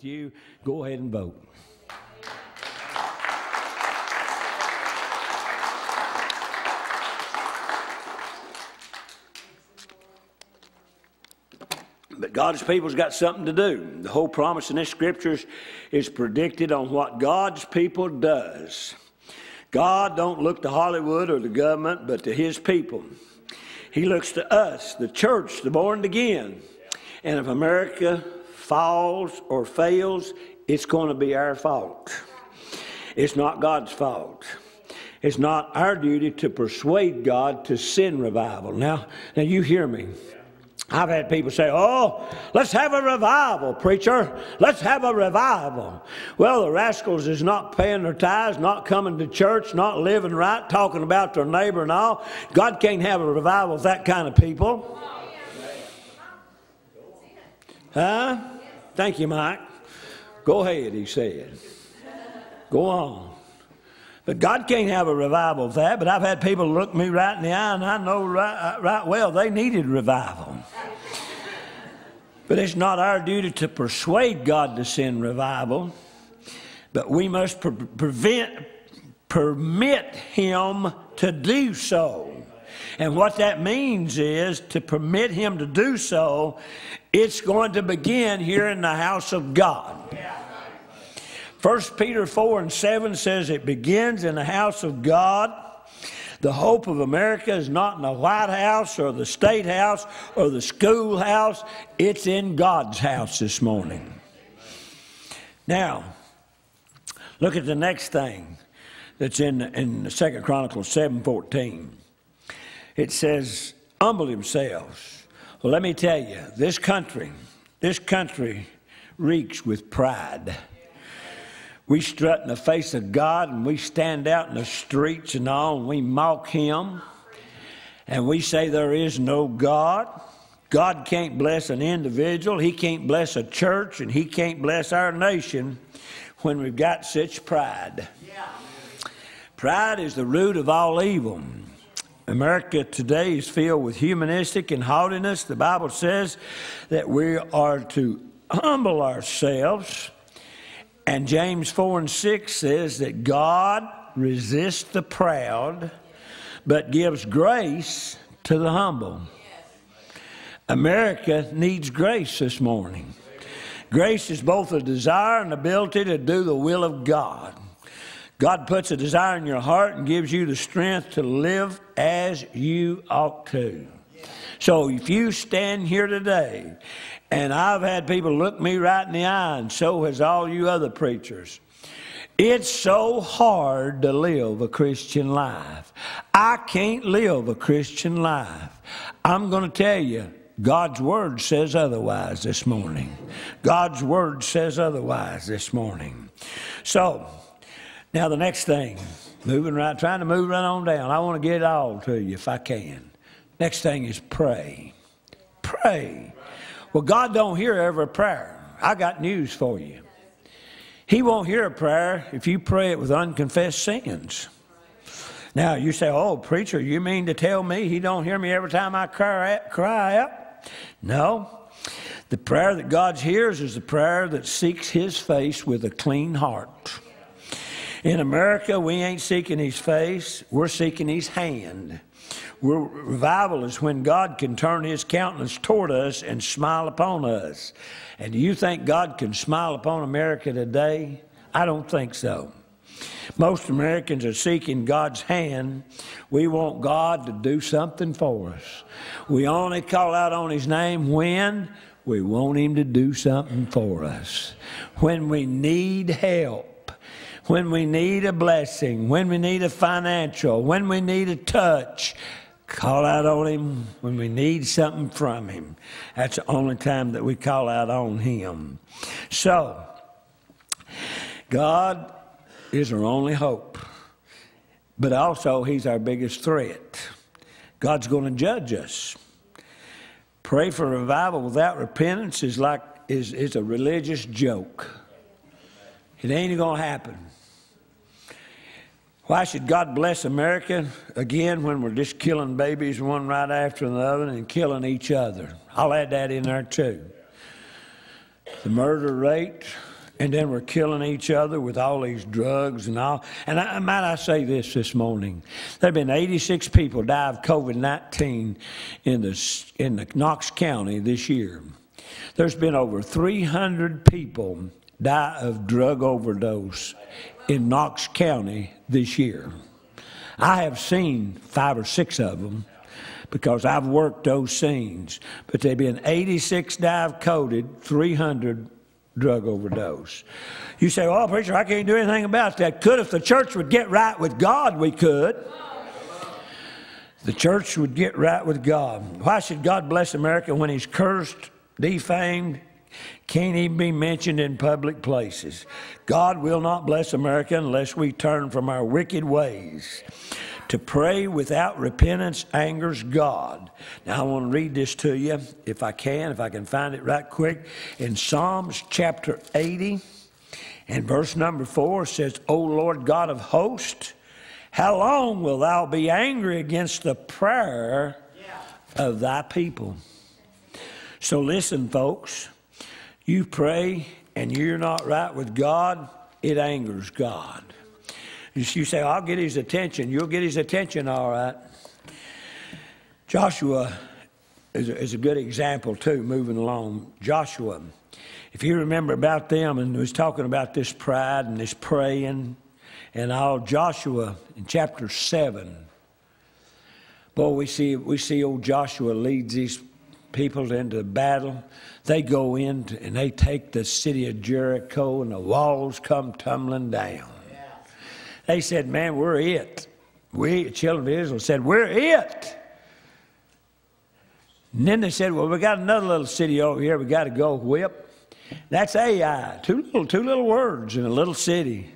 with you, go ahead and vote. But God's people's got something to do. The whole promise in this scriptures is predicted on what God's people does. God don't look to Hollywood or the government, but to his people. He looks to us, the church, the born again. And if America falls or fails, it's going to be our fault. It's not God's fault. It's not our duty to persuade God to send revival. Now, now you hear me. I've had people say, Oh, let's have a revival, preacher. Let's have a revival. Well, the rascals is not paying their tithes, not coming to church, not living right, talking about their neighbor and all. God can't have a revival with that kind of people. Huh? Thank you, Mike. Go ahead, he said. Go on. But God can't have a revival of that. But I've had people look me right in the eye, and I know right, uh, right well they needed revival. But it's not our duty to persuade God to send revival, but we must pre- prevent, permit Him to do so. And what that means is to permit Him to do so, it's going to begin here in the house of God. 1 Peter 4 and 7 says it begins in the house of God. The hope of America is not in the White House or the State House or the schoolhouse. It's in God's house this morning. Now, look at the next thing that's in, in the Second Chronicles 7.14. It says, humble themselves. Well, let me tell you, this country, this country reeks with pride we strut in the face of God and we stand out in the streets and all and we mock Him and we say there is no God. God can't bless an individual, He can't bless a church, and He can't bless our nation when we've got such pride. Pride is the root of all evil. America today is filled with humanistic and haughtiness. The Bible says that we are to humble ourselves and James 4 and 6 says that God resists the proud, but gives grace to the humble. America needs grace this morning. Grace is both a desire and ability to do the will of God. God puts a desire in your heart and gives you the strength to live as you ought to. So if you stand here today and I've had people look me right in the eye, and so has all you other preachers. It's so hard to live a Christian life. I can't live a Christian life. I'm going to tell you, God's Word says otherwise this morning. God's Word says otherwise this morning. So, now the next thing, moving right, trying to move right on down. I want to get it all to you if I can. Next thing is pray. Pray. Well, God don't hear every prayer. I got news for you. He won't hear a prayer if you pray it with unconfessed sins. Now you say, "Oh, preacher, you mean to tell me he don't hear me every time I cry, cry out?" No. The prayer that God hears is the prayer that seeks His face with a clean heart. In America, we ain't seeking His face; we're seeking His hand. Revival is when God can turn his countenance toward us and smile upon us. And do you think God can smile upon America today? I don't think so. Most Americans are seeking God's hand. We want God to do something for us. We only call out on His name when we want Him to do something for us. When we need help, when we need a blessing, when we need a financial, when we need a touch, call out on him when we need something from him. That's the only time that we call out on him. So, God is our only hope, but also he's our biggest threat. God's going to judge us. Pray for revival without repentance is like is, is a religious joke. It ain't going to happen. Why should God bless America again when we're just killing babies one right after the other and killing each other? I'll add that in there too. The murder rate, And then we're killing each other with all these drugs and all. And I, might I say this this morning? There have been 86 people die of COVID 19 in the, in the Knox County this year. There's been over 300 people die of drug overdose in Knox County this year. I have seen five or six of them because I've worked those scenes. But they've been 86 dive coded, 300 drug overdose. You say, well, preacher, I can't do anything about that. Could if the church would get right with God, we could. The church would get right with God. Why should God bless America when He's cursed, defamed, can't even be mentioned in public places? God will not bless America unless we turn from our wicked ways. To pray without repentance angers God. Now, I want to read this to you if I can, if I can find it right quick. In Psalms chapter 80 and verse number 4 says, O Lord God of hosts, how long will thou be angry against the prayer of thy people? So, listen, folks, you pray and you're not right with God, it angers God. You say, I'll get his attention. You'll get his attention, all right. Joshua is a, is a good example, too, moving along. Joshua, if you remember about them and was talking about this pride and this praying and all, Joshua in chapter 7, boy, we see, we see old Joshua leads these people into battle. They go in and they take the city of Jericho and the walls come tumbling down. They said, Man, we're it. We, the children of Israel, said, We're it. And then they said, Well, we got another little city over here we got to go whip. That's Ai. Two little, two little words in a little city.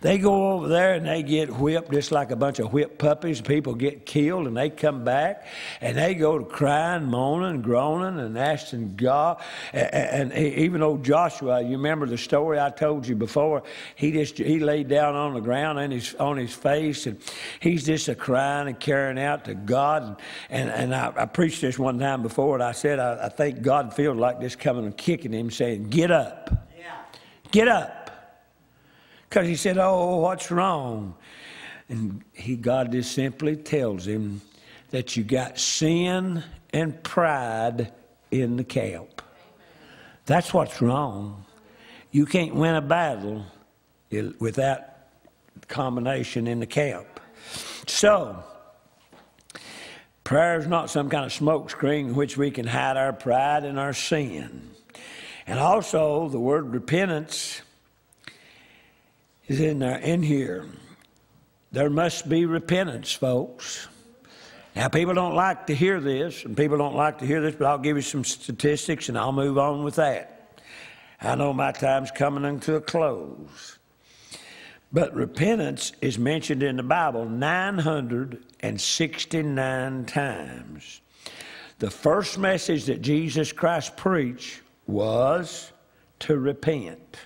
They go over there and they get whipped just like a bunch of whipped puppies. People get killed and they come back and they go to crying, moaning, groaning, and asking God. And, and even old Joshua, you remember the story I told you before? He just he laid down on the ground on his on his face and he's just a crying and carrying out to God. And and I, I preached this one time before and I said I, I think God feels like this coming and kicking him, saying, "Get up, yeah. get up." Because he said, Oh, what's wrong? And he, God just simply tells him that you got sin and pride in the camp. That's what's wrong. You can't win a battle without combination in the camp. So, prayer is not some kind of smokescreen in which we can hide our pride and our sin. And also, the word repentance in there in here. There must be repentance, folks. Now, people don't like to hear this, and people don't like to hear this, but I'll give you some statistics and I'll move on with that. I know my time's coming into a close. But repentance is mentioned in the Bible 969 times. The first message that Jesus Christ preached was to repent.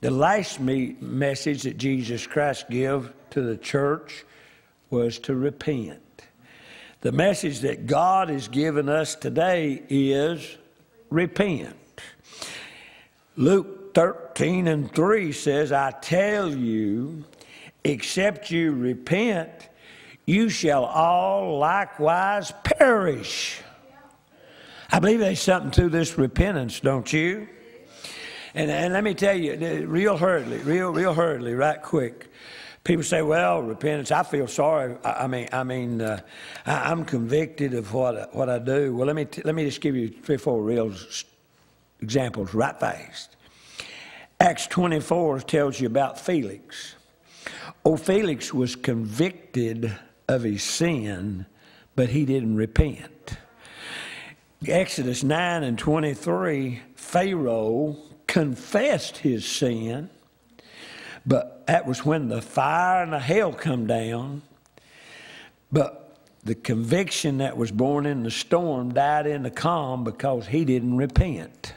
The last me- message that Jesus Christ gave to the church was to repent. The message that God has given us today is repent. Luke 13 and 3 says, I tell you, except you repent, you shall all likewise perish. I believe there's something to this repentance, don't you? And, and let me tell you, real hurriedly, real, real hurriedly, right quick. People say, "Well, repentance. I feel sorry. I, I mean, I mean, uh, I, am convicted of what what I do." Well, let me let me just give you three, or four real examples right fast. Acts 24 tells you about Felix. Oh, Felix was convicted of his sin, but he didn't repent. Exodus 9 and 23, Pharaoh confessed his sin, but that was when the fire and the hell come down. But the conviction that was born in the storm died in the calm because he didn't repent.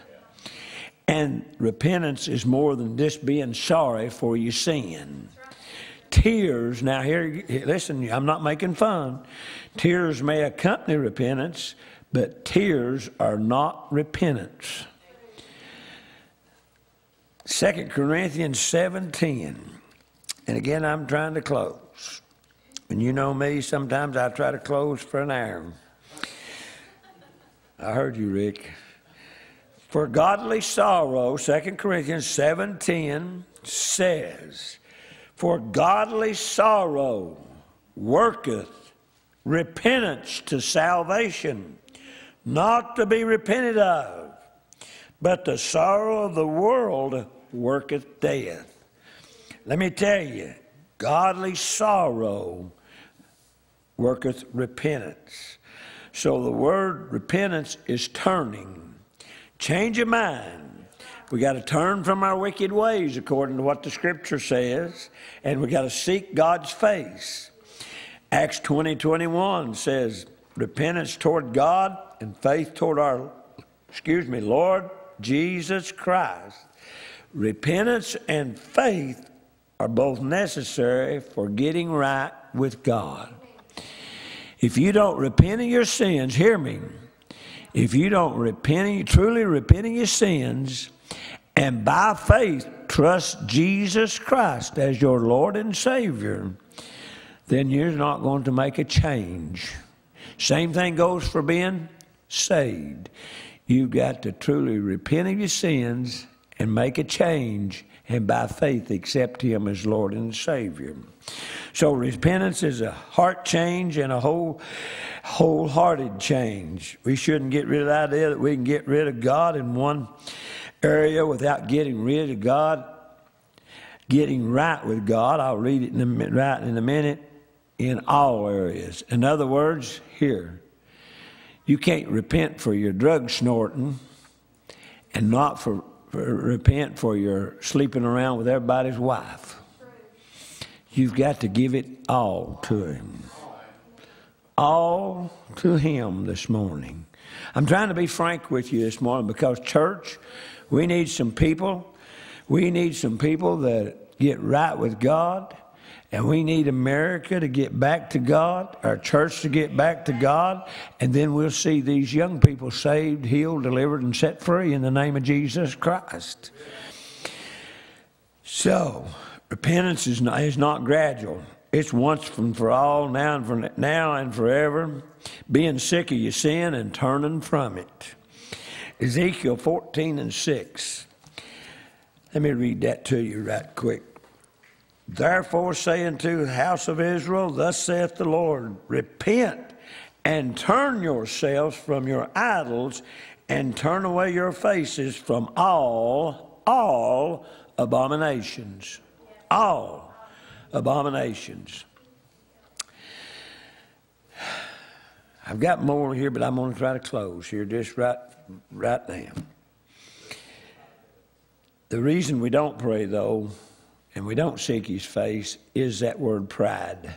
And repentance is more than just being sorry for your sin. Tears, now here, listen, I'm not making fun. Tears may accompany repentance, but tears are not repentance. 2 Corinthians 7.10. And again, I'm trying to close. And you know me, sometimes I try to close for an hour. I heard you, Rick. For godly sorrow, 2 Corinthians 7.10 says, For godly sorrow worketh repentance to salvation, not to be repented of, but the sorrow of the world worketh death. Let me tell you, godly sorrow worketh repentance. So the word repentance is turning. Change of mind. We got to turn from our wicked ways according to what the scripture says, and we got to seek God's face. Acts 20 21 says, repentance toward God and faith toward our, excuse me, Lord Jesus Christ. Repentance and faith are both necessary for getting right with God. If you don't repent of your sins, hear me. If you don't repent, truly repent of your sins, and by faith trust Jesus Christ as your Lord and Savior, then you're not going to make a change. Same thing goes for being saved. You've got to truly repent of your sins and make a change, and by faith accept Him as Lord and Savior. So repentance is a heart change and a whole wholehearted change. We shouldn't get rid of the idea that we can get rid of God in one area without getting rid of God, getting right with God. I'll read it in a, right in a minute in all areas. In other words, here, you can't repent for your drug snorting and not for, for repent for your sleeping around with everybody's wife. You've got to give it all to Him. All to Him this morning. I'm trying to be frank with you this morning because, church, we need some people. We need some people that get right with God and we need America to get back to God, our church to get back to God, and then we'll see these young people saved, healed, delivered, and set free in the name of Jesus Christ. So, repentance is not, is not gradual. It's once and for all, now and, for, now and forever, being sick of your sin and turning from it. Ezekiel 14 and 6. Let me read that to you right quick. Therefore, say unto the house of Israel, Thus saith the Lord, Repent and turn yourselves from your idols and turn away your faces from all, all abominations. All abominations. I've got more here, but I'm going to try to close here just right, right now. The reason we don't pray, though, and we don't seek his face is that word pride,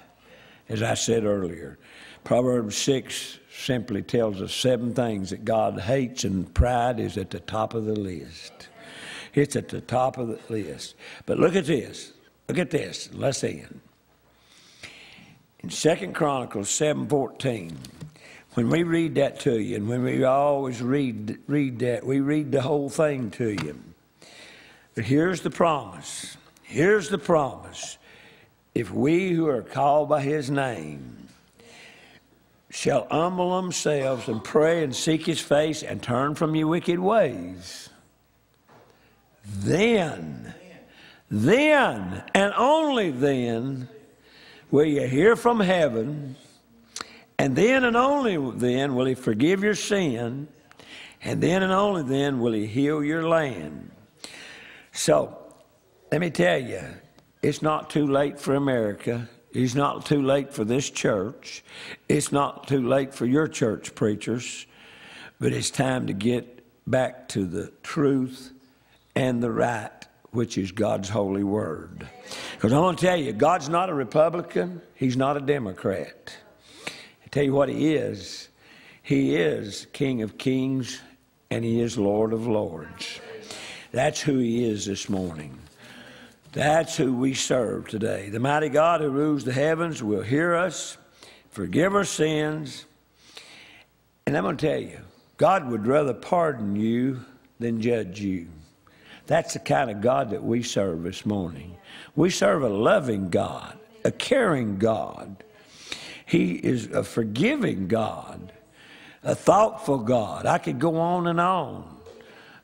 as I said earlier. Proverbs 6 simply tells us seven things that God hates, and pride is at the top of the list. It's at the top of the list. But look at this. Look at this. Let's end. In Second Chronicles 7.14, when we read that to you, and when we always read, read that, we read the whole thing to you. But here's the promise. Here's the promise. If we who are called by his name shall humble themselves and pray and seek his face and turn from your wicked ways, then, then, and only then, will you hear from heaven, and then and only then will he forgive your sin, and then and only then will he heal your land. So, let me tell you, it's not too late for America. It's not too late for this church. It's not too late for your church preachers. But it's time to get back to the truth and the right, which is God's holy word. Because I want to tell you, God's not a Republican, He's not a Democrat. I tell you what He is He is King of kings and He is Lord of lords. That's who He is this morning. That's who we serve today. The mighty God who rules the heavens will hear us, forgive our sins. And I'm going to tell you, God would rather pardon you than judge you. That's the kind of God that we serve this morning. We serve a loving God, a caring God. He is a forgiving God, a thoughtful God. I could go on and on.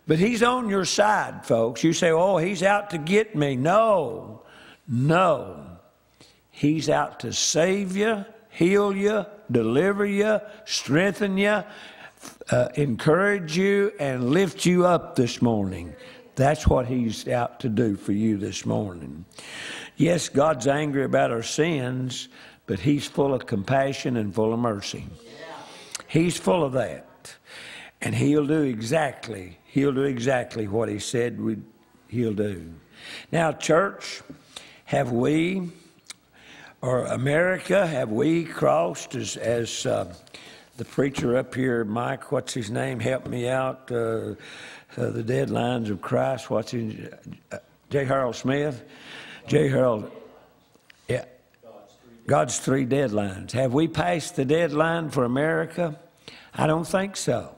But He's on your side, folks. You say, oh, He's out to get me. No, no. He's out to save you, heal you, deliver you, strengthen you, uh, encourage you, and lift you up this morning. That's what He's out to do for you this morning. Yes, God's angry about our sins, but He's full of compassion and full of mercy. He's full of that. And He'll do exactly, He'll do exactly what He said we, He'll do. Now, church, have we, or America, have we crossed as, as uh, the preacher up here, Mike, what's his name? Help me out. Uh, uh, the deadlines of Christ. What's his? Uh, J. Harold Smith. J. Harold. Yeah. God's three deadlines. Have we passed the deadline for America? I don't think so.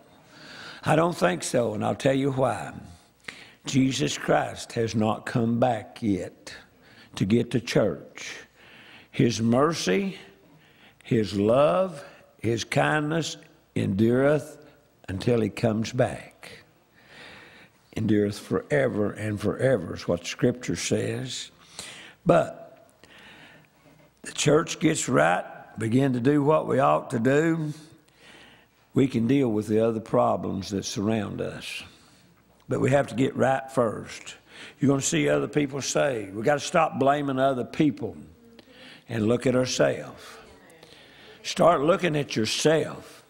I don't think so, and I'll tell you why. Jesus Christ has not come back yet to get the church. His mercy, His love, His kindness endureth until He comes back endureth forever and forever, is what Scripture says. But the church gets right, begin to do what we ought to do, we can deal with the other problems that surround us. But we have to get right first. You're going to see other people saved. We've got to stop blaming other people and look at ourselves. Start looking at yourself.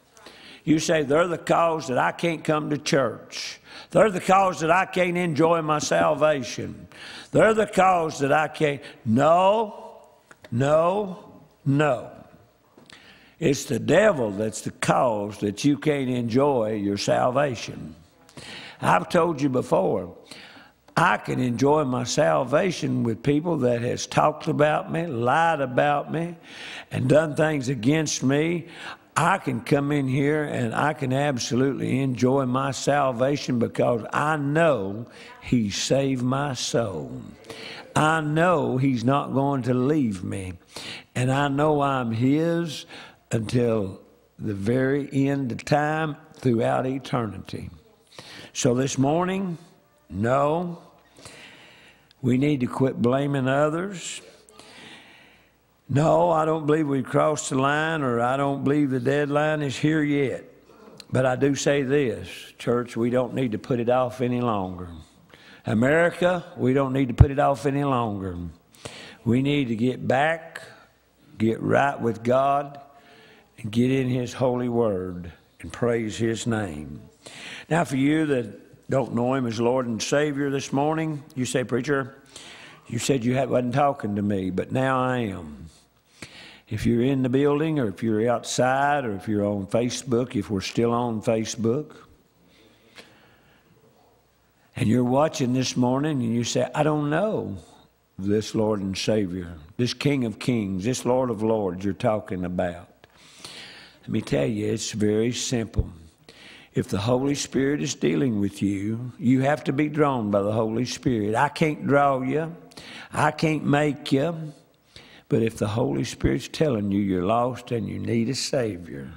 You say, they're the cause that I can't come to church. They're the cause that I can't enjoy my salvation. They're the cause that I can't. No, no, no. It's the devil that's the cause that you can't enjoy your salvation. I've told you before, I can enjoy my salvation with people that has talked about me, lied about me, and done things against me. I can come in here and I can absolutely enjoy my salvation because I know He saved my soul. I know He's not going to leave me. And I know I'm His until the very end of time throughout eternity. So this morning, no, we need to quit blaming others. No, I don't believe we've crossed the line, or I don't believe the deadline is here yet. But I do say this, church, we don't need to put it off any longer. America, we don't need to put it off any longer. We need to get back, get right with God, and get in His holy word and praise His name. Now, for you that don't know Him as Lord and Savior this morning, you say, Preacher, you said you wasn't talking to me, but now I am if you're in the building or if you're outside or if you're on Facebook, if we're still on Facebook, and you're watching this morning and you say, I don't know this Lord and Savior, this King of Kings, this Lord of Lords you're talking about. Let me tell you, it's very simple. If the Holy Spirit is dealing with you, you have to be drawn by the Holy Spirit. I can't draw you, I can't make you. But if the Holy Spirit's telling you you're lost and you need a Savior,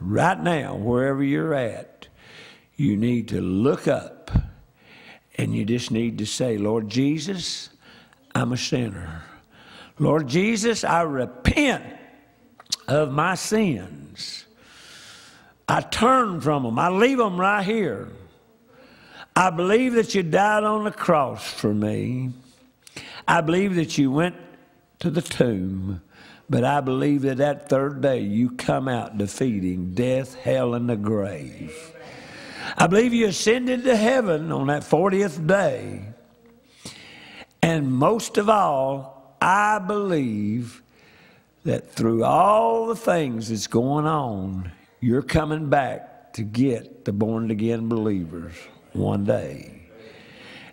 right now, wherever you're at, you need to look up and you just need to say, Lord Jesus, I'm a sinner. Lord Jesus, I repent of my sins. I turn from them. I leave them right here. I believe that you died on the cross for me. I believe that you went to the tomb. But I believe that that third day you come out defeating death, hell, and the grave. I believe you ascended to heaven on that 40th day. And most of all, I believe that through all the things that's going on, you're coming back to get the born again believers one day.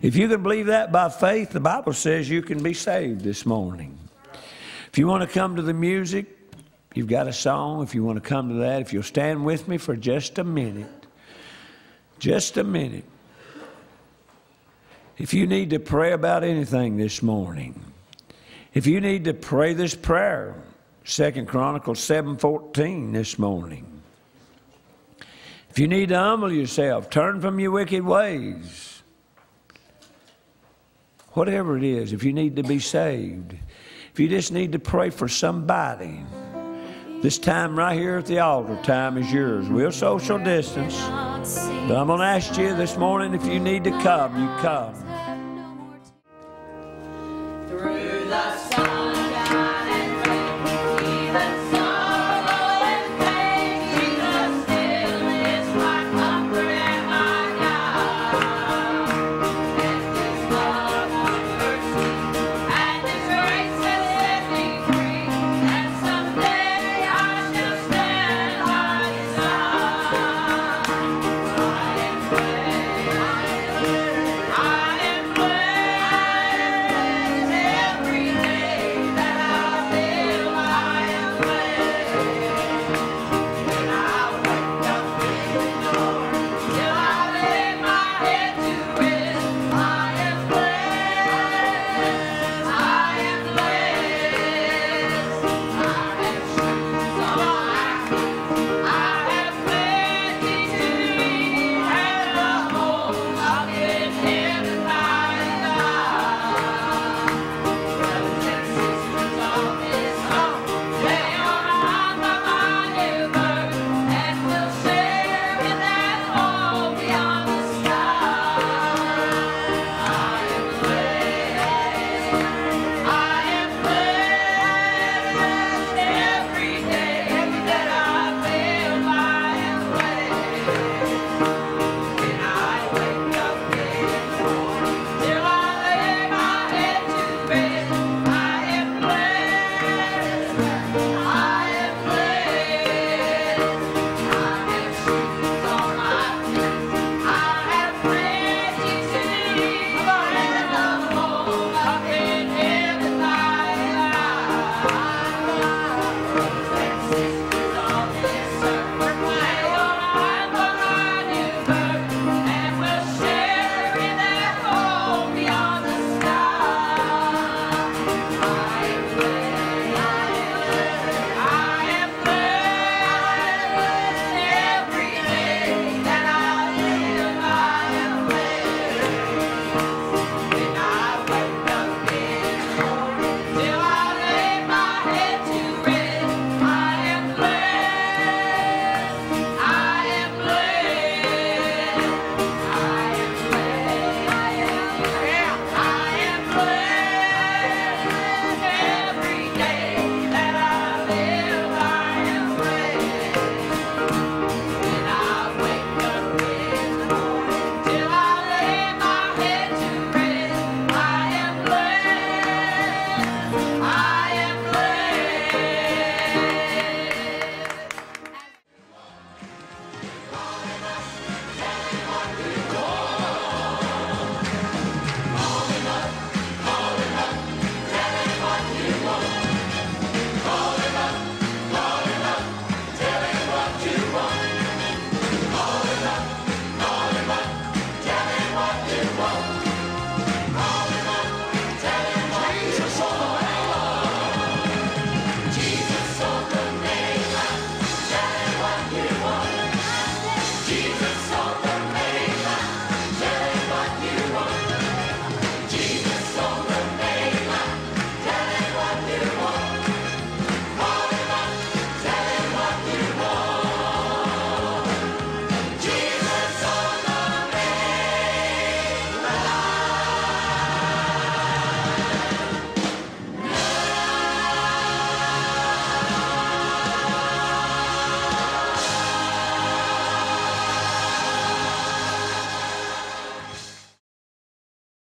If you can believe that by faith, the Bible says you can be saved this morning. If you want to come to the music, you've got a song. If you want to come to that, if you'll stand with me for just a minute, just a minute. If you need to pray about anything this morning, if you need to pray this prayer, Second Chronicles 7:14 this morning. If you need to humble yourself, turn from your wicked ways. Whatever it is, if you need to be saved, if you just need to pray for somebody, this time right here at the altar time is yours. We'll social distance. But I'm going to ask you this morning if you need to come, you come.